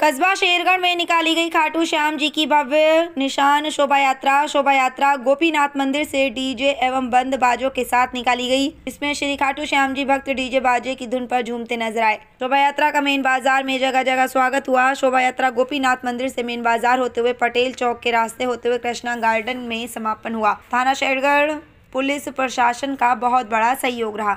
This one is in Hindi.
कस्बा शेरगढ़ में निकाली गई खाटू श्याम जी की भव्य निशान शोभा यात्रा शोभा यात्रा गोपीनाथ मंदिर से डीजे एवं बंद बाजों के साथ निकाली गई। इसमें श्री खाटू श्याम जी भक्त डीजे बाजे की धुन पर झूमते नज़र आए। शोभा यात्रा का मेन बाज़ार में जगह जगह स्वागत हुआ। शोभा यात्रा गोपीनाथ मंदिर से मेन बाज़ार होते हुए पटेल चौक के रास्ते होते हुए कृष्णा गार्डन में समापन हुआ। थाना शेरगढ़ पुलिस प्रशासन का बहुत बड़ा सहयोग रहा।